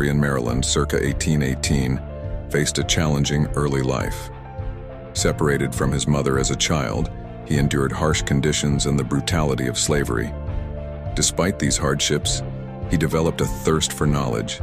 in Maryland circa 1818, faced a challenging early life. Separated from his mother as a child, he endured harsh conditions and the brutality of slavery. Despite these hardships, he developed a thirst for knowledge